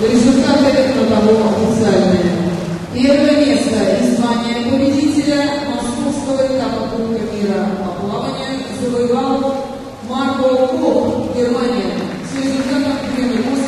Результаты этого того официальные. Первое место и звание победителя московского этапа Кубка мира по плаванию завоевал Марко Коп, Германия, с результатом 2 минуты